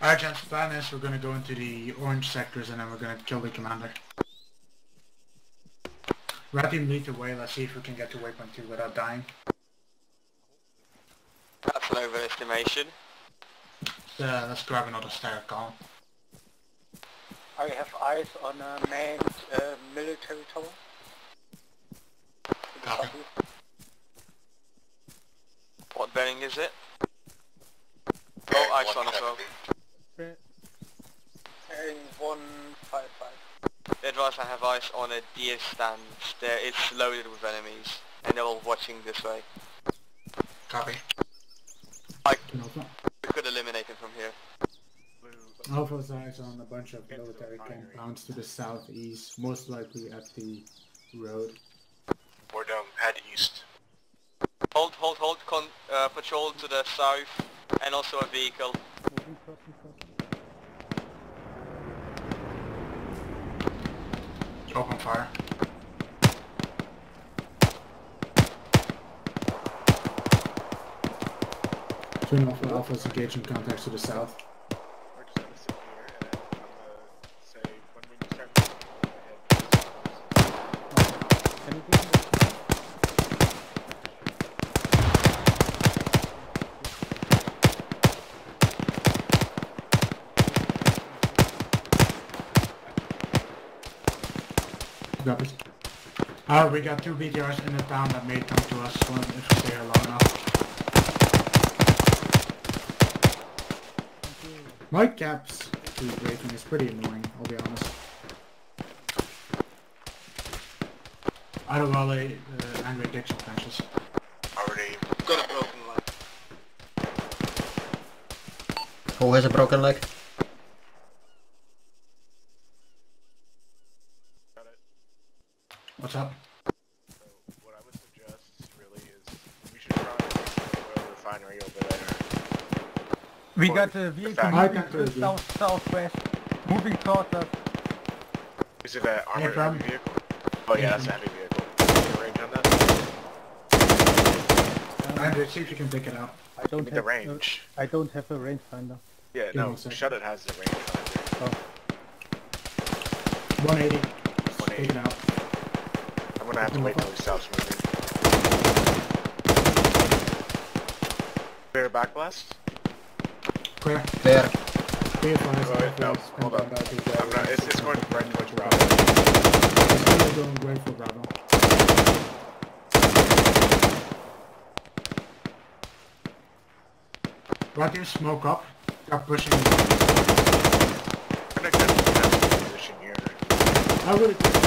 Alright gents, plan is we're gonna go into the orange sectors and then we're gonna kill the commander. Red team lead the way, let's see if we can get to waypoint 2 without dying. That's an overestimation. Uh, let's grab another stair column. I have eyes on a manned uh, military tower. Copy. What bearing is it? Oh, I saw as well. Bearing 155. Advice I have eyes on a deer stand. There, it's loaded with enemies, and they're all watching this way. Copy. I Alpha. we could eliminate them from here. Alpha's eyes on a bunch of military compounds to the southeast, most likely at the road. We're down, head east. Hold, hold, hold. Con uh, patrol to the south, and also a vehicle. Open fire. Alpha, Alpha's engaging contacts to the south. We're just gonna sit here and I'm gonna say when we start Got it. Uh, we got two BTRs in the town that may come to us when, if we stay here long enough. My caps to breaking is pretty annoying, I'll be honest. I don't really uh, angry addiction fences. already Got a broken leg. Who has a broken leg? got it. What's up? So what I would suggest really is we should try the oil refinery over there. We Or got a the vehicle moving to the south southwest, moving towards us. Is it an armored problem. heavy vehicle? Oh yeah, that's a heavy vehicle. Any range on that? Andrew, see if you can pick it up. I don't have the range. I don't have a rangefinder. Yeah, Give no, a. Shut It has the range finder. 180. 180. Take it out. I'm gonna have to wait till he stops moving. Clear backblast? Clear. There. Be advised, Oh, no, hold on. inbound out to I'm not, it's, it's going right towards Bravo. It's still going great for Bravo. Right here, smoke up. Start pushing. I'm gonna get to position here. I would Right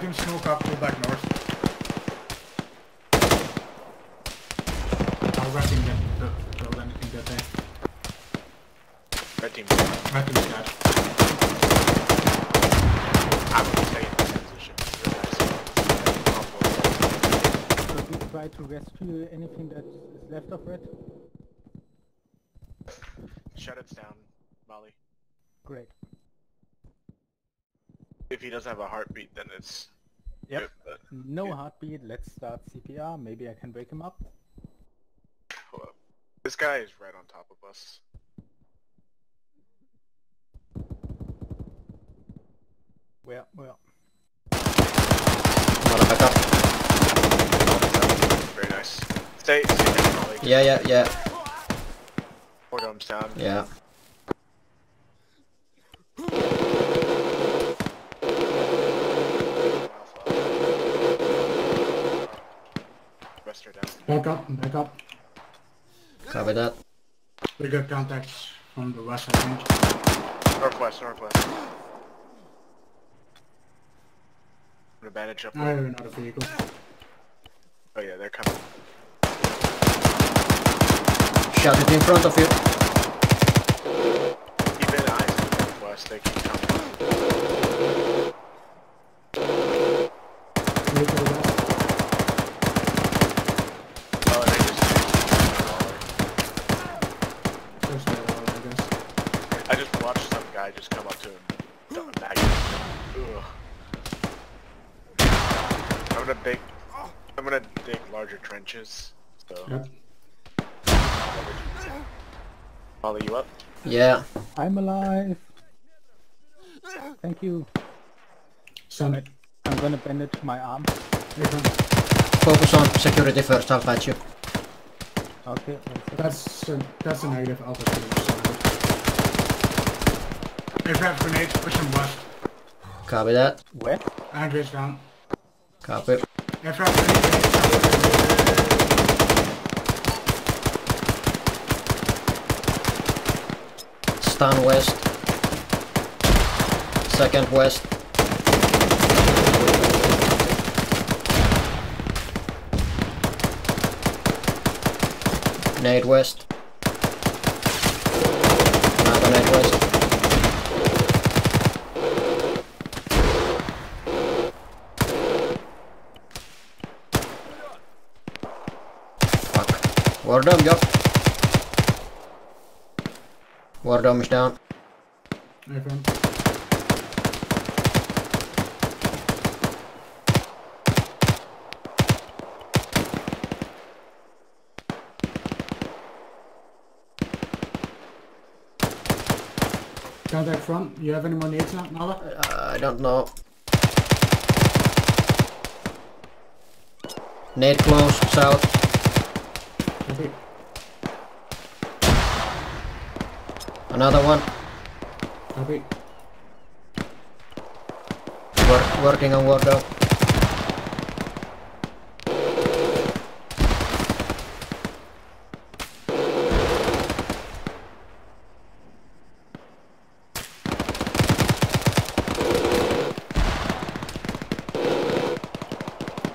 here, smoke up, pull back north. I'll rat him get the build anything that day. Red team. Rat him's dead. I would stay in this position. Real nice. Should we try to rescue anything that is left of red? Shut it down, Molly. Great. If he doesn't have a heartbeat, then it's Yep. good, but No Yeah. heartbeat. Let's start CPR. Maybe I can wake him up. hold up. This guy is right on top of us. Where? Where? Wanna back up? Very nice. Stay, stay. Yeah, yeah, yeah, Four domes down. yeah. Back up, back up. Copy that. We got contacts from the west, I think. Northwest, northwest. I'm gonna bandage up. I have another vehicle. Oh yeah, they're coming. Shot it in front of you. Keep an eye on the northwest, they keep coming. Vehicle west. Oh, they just First level, I guess. I just watched some guy just come up to him. dump a magnet. Ugh. I'm gonna dig. I'm gonna dig larger trenches. So. Yep. Leverage. Molly, you up? Yeah. I'm alive. Thank you. Summit. I'm gonna bandage my arm. Focus on security first, I'll patch you. Okay. That's a, that's a negative alpha team. Aircraft grenades push them west. Copy that. Where? Andre's down. Copy. Aircraft grenades. Stun west. Second west. Nade west. Another nade west. Fuck. War dome, yup. War dome is down. Affirm. Contact front. You have any more nades now, Nala? Uh, I don't know. Nade close, south. Copy. Another one. Copy. Work, working on war dome.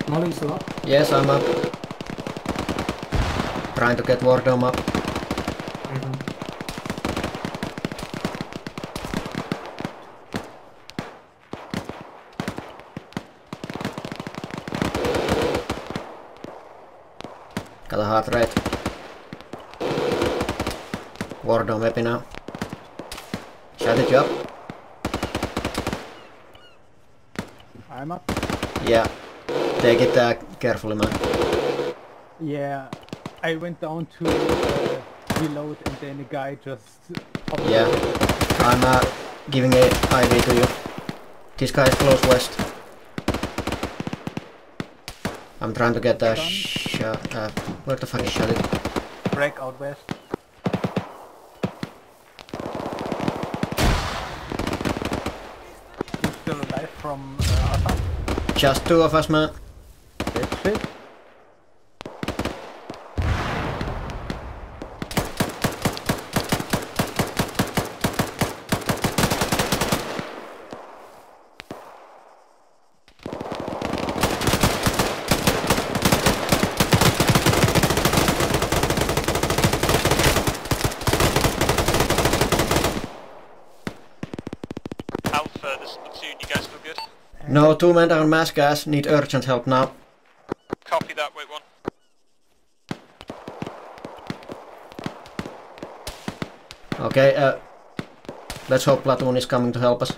Molly, still up? Yes, I'm up. Trying to get war dome up. Got a heart rate. War dome happy now. Shut it up. I'm up. Yeah. Take it uh, carefully, man. Yeah. I went down to uh, reload and then the guy just Yeah. I'm uh, giving a IV to you. This guy is close west. I'm trying to get a Done. Uh, where the fuck is shot break out west. He's still alive from uh, Just two of us, man. That's it. Alpha, this is platoon, you guys feel good? No, two men down mass gas. Need urgent help now. Copy that, wait one. Okay, uh, let's hope platoon is coming to help us.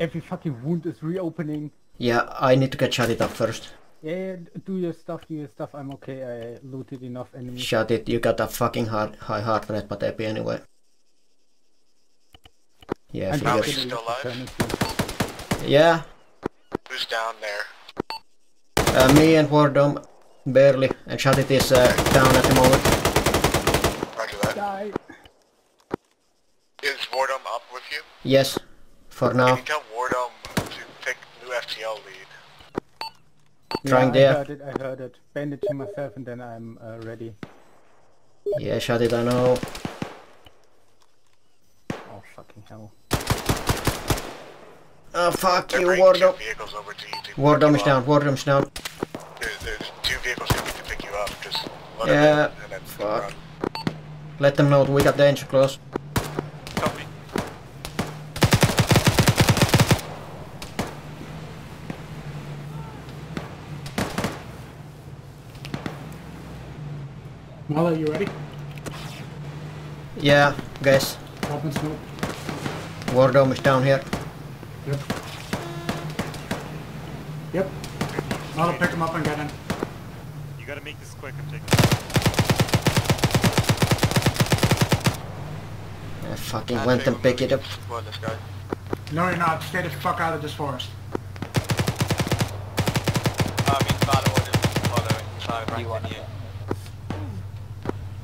Every fucking wound is reopening. Yeah, I need to get shot it up first. Yeah, yeah, do your stuff, do your stuff. I'm okay. I looted enough enemies. Shot it, you got a fucking hard, high heart rate, but happy anyway. Yeah, I'm Molly, figures. you gonna still alive? Yeah, Who's down there? uh, me and War Dome barely, and shot it is uh, down at the moment. Roger that. Die. Is Wardum up with you? Yes, for now. Can now. you tell Wardum to take new FTL lead? Trying yeah, there. I heard it, I heard it. Bandaging myself and then I'm uh, ready. Yeah, shot it, I know. Fucking hell. Oh, fuck They're you, bringing War two Dome. vehicles over to you to War Dome is down, War Dome is down. There, there's two vehicles coming to pick you up. Just let Yeah, them in and then fuck. run. Let them know we got danger close. Copy. Mala, you ready? Yeah, guys. Open smoke. War Dome is down here. Yep. Yep. Mala, pick him up and get in. You gotta make this quick. I'm taking. I fucking And went they and picked it up. this guy. No, you're not. Stay the fuck out of this forest. I mean, Father ordered following, so I ranked in you.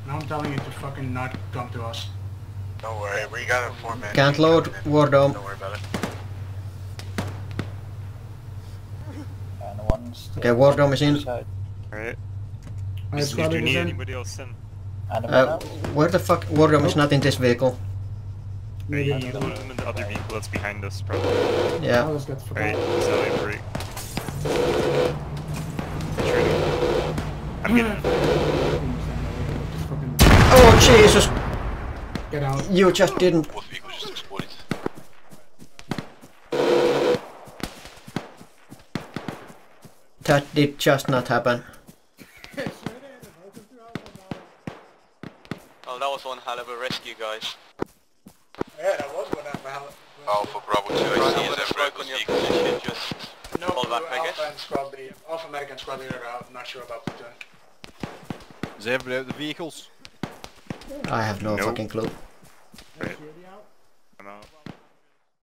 Now I'm telling you to fucking not come to us. Don't worry, we got a four man. Can't load War Dome. Don't worry about it. Okay, War Dome is in. Alright. Alright, Is- squad Do you need anybody else in? Uh, where the fuck? War Dome is not in this vehicle. Maybe you load them in the other vehicle that's behind us, probably. Yeah. let's get the fuck Alright, so I break. I'm getting. Just Oh Jesus! Get out. You just didn't. Both vehicles just exploded. That did just not happen. Oh, that was one hell of a rescue, guys. Yeah, that was one of my Alpha Bravo 2, I see is broke on your position, just No, fall back, I guess. and squad leader, Alpha Medic and squad leader are out. I'm not sure about platoon. Is everybody out the vehicles? I have no Nope. fucking clue. Right.